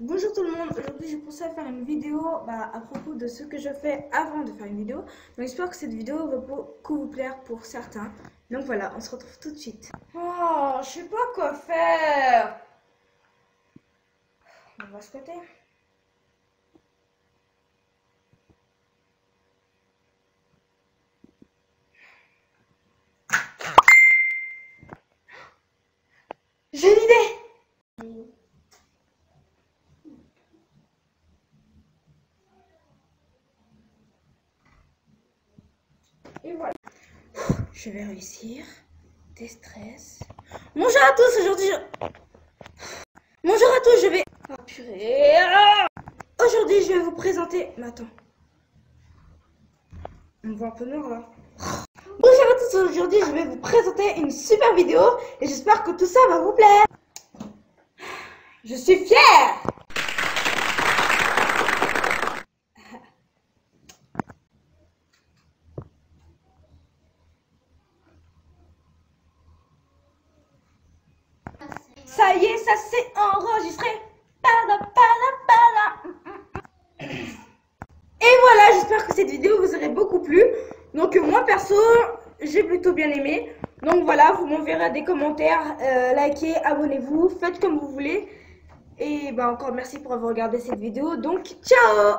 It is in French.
Bonjour tout le monde, aujourd'hui j'ai pensé à faire une vidéo bah, à propos de ce que je fais avant de faire une vidéo. Donc j'espère que cette vidéo va beaucoup vous plaire pour certains. Donc voilà, on se retrouve tout de suite. Oh, je sais pas quoi faire. On va se côté. J'ai Je vais réussir. Déstress. Bonjour à tous, aujourd'hui je... Bonjour à tous, je vais... Oh purée ah Aujourd'hui je vais vous présenter... Mais attends. On voit un peu noir là. Bonjour à tous, aujourd'hui je vais vous présenter une super vidéo et j'espère que tout ça va vous plaire. Je suis fière Ça y est, ça s'est enregistré. Et voilà, j'espère que cette vidéo vous aurait beaucoup plu. Donc moi perso, j'ai plutôt bien aimé. Donc voilà, vous m'enverrez des commentaires, euh, likez, abonnez-vous, faites comme vous voulez. Et bah encore merci pour avoir regardé cette vidéo. Donc ciao